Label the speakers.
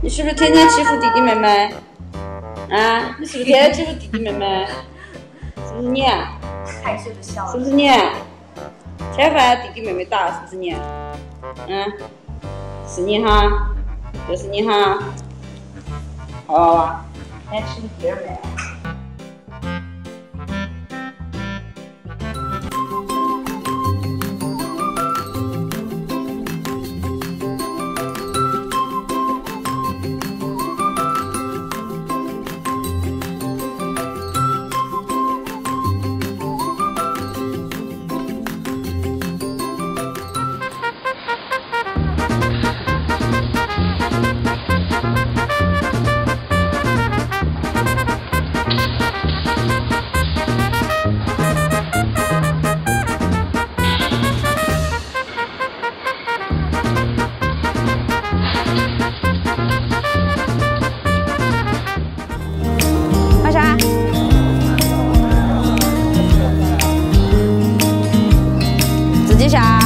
Speaker 1: 你是不是天天欺负弟弟妹妹？啊，你是不是天天欺负弟弟妹妹？是不是你？
Speaker 2: 害羞的笑了。
Speaker 1: 是不是你？天天把弟弟妹妹打，是不是你？嗯，是你哈，就是你哈。好娃娃，
Speaker 2: 来吃你第二杯。
Speaker 3: 啥